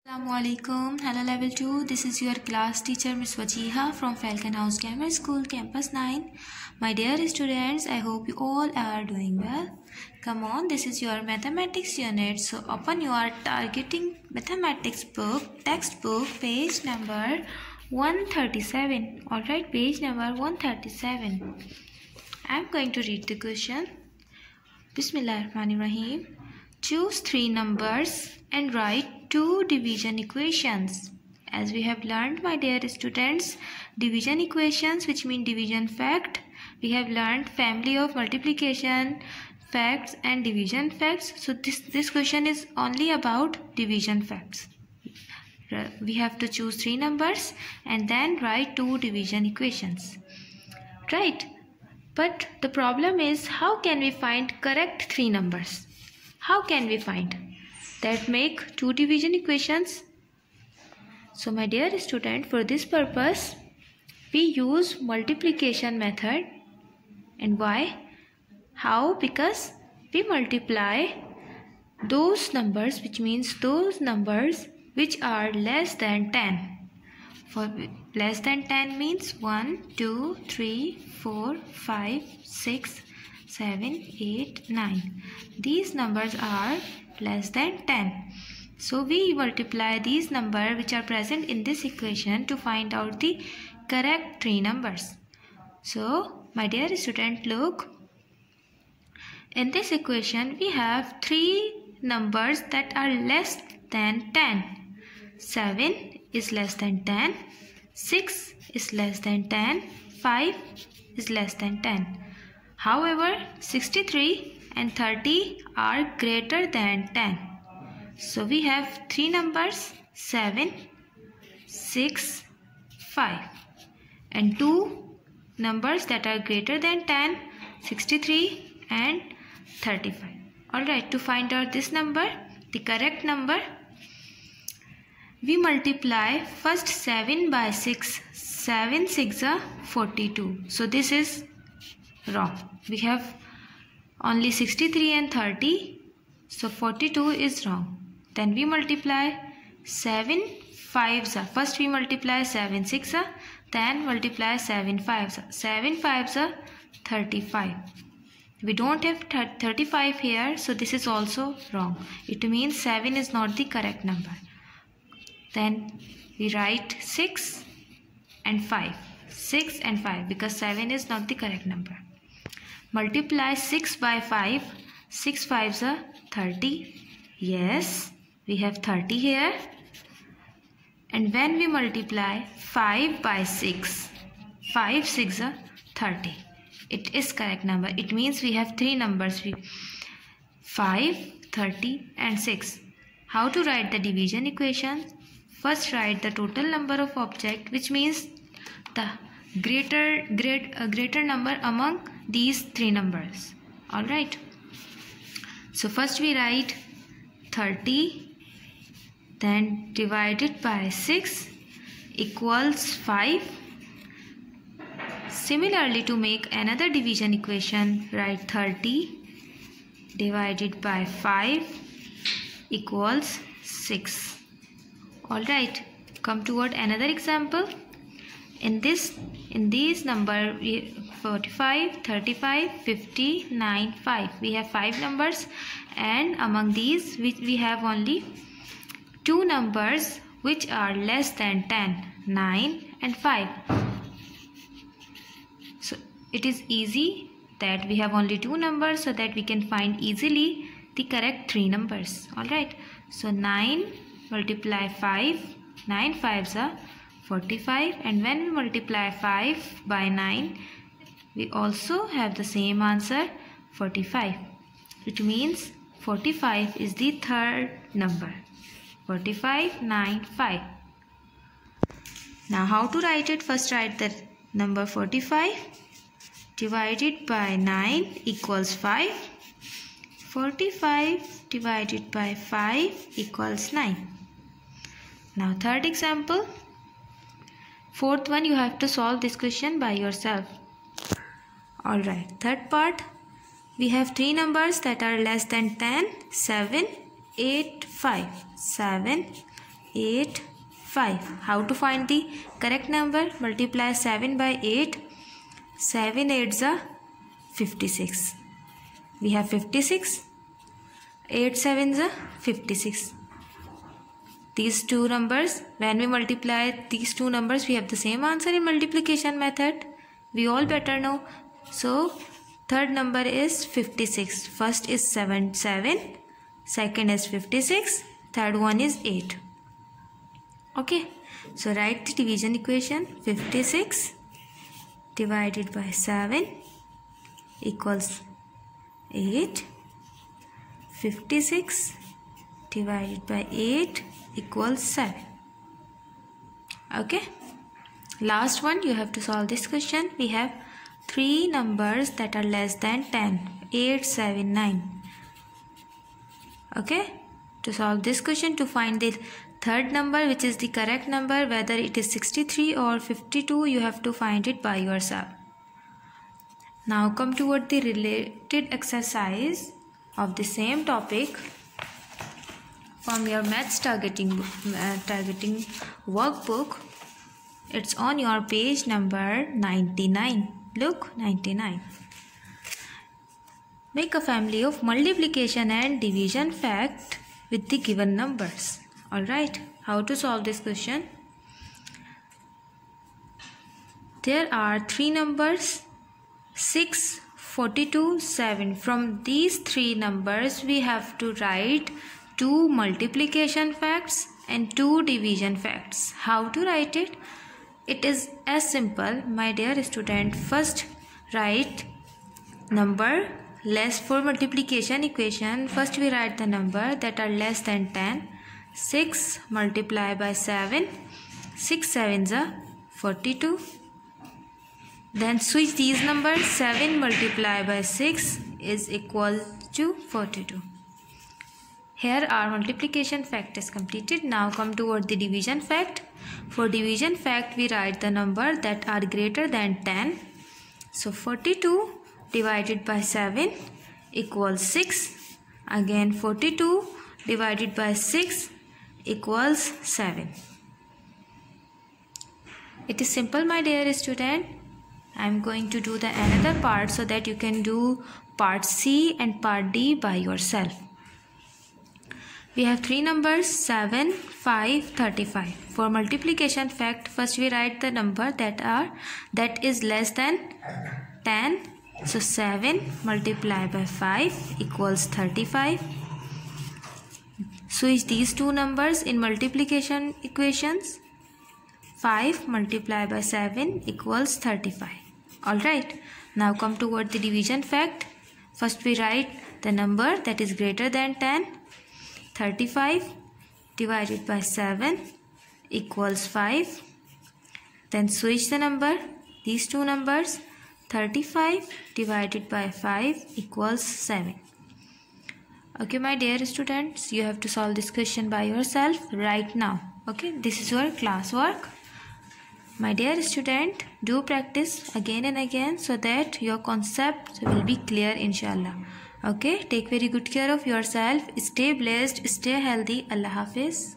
Assalamualaikum. Hello level 2. This is your class teacher Miss Wajeeha from Falcon House Grammar School Campus 9. My dear students, I hope you all are doing well. Come on, this is your mathematics unit. So open your targeting mathematics book, textbook, page number 137. Alright, page number 137. I am going to read the question. Bismillahirrahmanirrahim. Choose three numbers and write two division equations. As we have learned, my dear students, division equations, which mean division fact, we have learned family of multiplication facts and division facts. So this, this question is only about division facts. We have to choose three numbers and then write two division equations. Right? But the problem is how can we find correct three numbers? How can we find? That make two division equations. So my dear student, for this purpose, we use multiplication method. And why? How? Because we multiply those numbers which means those numbers which are less than 10. For less than 10 means 1, 2, 3, 4, 5, 6, 7, 8, 9. These numbers are less than 10. So we multiply these numbers which are present in this equation to find out the correct three numbers. So my dear student look in this equation we have three numbers that are less than 10. 7 is less than 10. 6 is less than 10. 5 is less than 10. However, 63 and 30 are greater than 10. So we have three numbers 7, 6, 5 and two numbers that are greater than 10, 63 and 35. Alright, to find out this number, the correct number, we multiply first 7 by 6. 7 6 are 42. So this is wrong. We have only 63 and 30 so 42 is wrong. Then we multiply 7 5s are first we multiply 7 6 are then multiply 7 5s are. 7 5s are 35 we don't have 35 here so this is also wrong. It means 7 is not the correct number. Then we write 6 and 5 6 and 5 because 7 is not the correct number Multiply 6 by 5. 6 5s are 30. Yes, we have 30 here. And when we multiply 5 by 6, 5 6 are 30. It is correct number. It means we have three numbers. 5, 30 and 6. How to write the division equation? First write the total number of object which means the greater great uh, greater number among these three numbers. All right. So first we write 30 then divided by 6 equals 5 similarly to make another division equation write 30 divided by 5 equals 6 all right. Come toward another example. In this in these number 45 35 50 9 5 we have five numbers and among these we, we have only two numbers which are less than 10 9 and 5 so it is easy that we have only two numbers so that we can find easily the correct three numbers. All right. So 9 multiply 5 9 fives are 45 and when we multiply 5 by 9 we also have the same answer 45 it means 45 is the third number. 45 9 5 now how to write it? First write the number 45 divided by 9 equals 5 45 divided by 5 equals 9 now third example. Fourth one, you have to solve this question by yourself. Alright, third part, we have three numbers that are less than 10, 7, 8, 5. 7, 8 5 how to find the correct number? Multiply 7 by 8 7 8 are 56 we have 56 8 7 are 56 these two numbers when we multiply these two numbers we have the same answer in multiplication method. We all better know so third number is 56 first is 7 7 second is 56 third one is 8 okay? So write the division equation. 56 divided by 7 equals 8 56 divided by 8 equals 7 okay? Last one you have to solve this question. We have three numbers that are less than 10 8 7 9 okay? To solve this question to find the third number which is the correct number whether it is 63 or 52 you have to find it by yourself. Now come toward the related exercise of the same topic. From your maths targeting uh, targeting workbook it's on your page number 99 look 99 make a family of multiplication and division fact with the given numbers all right how to solve this question there are three numbers 6 42 7 from these three numbers we have to write two multiplication facts and two division facts. How to write it? It is as simple, my dear student. First, write number less for multiplication equation. First, we write the number that are less than 10. 6 multiplied by 7. 6 sevens are 42. Then switch these numbers. 7 multiplied by 6 is equal to 42. Here our multiplication fact is completed. Now come toward the division fact. For division fact we write the number that are greater than 10. So 42 divided by 7 equals 6. Again 42 divided by 6 equals 7. It is simple my dear student. I am going to do the another part so that you can do part C and part D by yourself we have three numbers 7 5 35 for multiplication fact first we write the number that are that is less than 10 so 7 multiplied by 5 equals 35 switch these two numbers in multiplication equations. 5 multiplied by 7 equals 35 alright now come toward the division fact. First we write the number that is greater than 10 35 divided by 7 equals 5 then switch the number these two numbers 35 divided by 5 equals 7 okay my dear students you have to solve this question by yourself right now. Okay this is your classwork. My dear student do practice again and again so that your concept will be clear inshallah okay take very good care of yourself. Stay blessed. Stay healthy. Allah hafiz